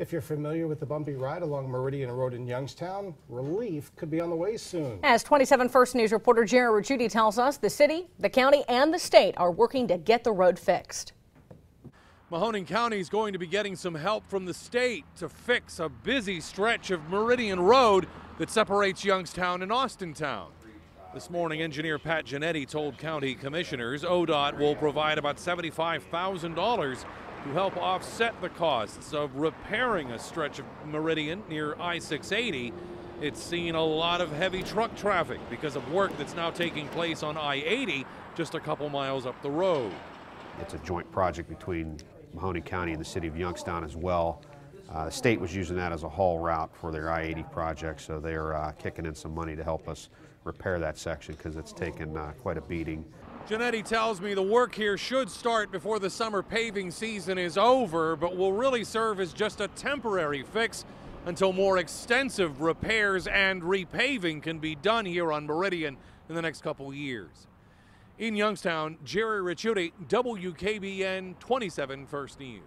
If you're familiar with the bumpy ride along Meridian Road in Youngstown, relief could be on the way soon. As 27 First News reporter Jerry Ricciuti tells us, the city, the county, and the state are working to get the road fixed. Mahoning County is going to be getting some help from the state to fix a busy stretch of Meridian Road that separates Youngstown and Austintown. This morning, engineer Pat Ginnetti told county commissioners ODOT will provide about $75,000 to help offset the costs of repairing a stretch of Meridian near I 680. It's seen a lot of heavy truck traffic because of work that's now taking place on I 80 just a couple miles up the road. It's a joint project between Mahoning County and the city of Youngstown as well. Uh, the state was using that as a haul route for their I-80 project, so they're uh, kicking in some money to help us repair that section because it's taken uh, quite a beating. Ginnetti tells me the work here should start before the summer paving season is over, but will really serve as just a temporary fix until more extensive repairs and repaving can be done here on Meridian in the next couple years. In Youngstown, Jerry Ricciuti, WKBN 27 First News.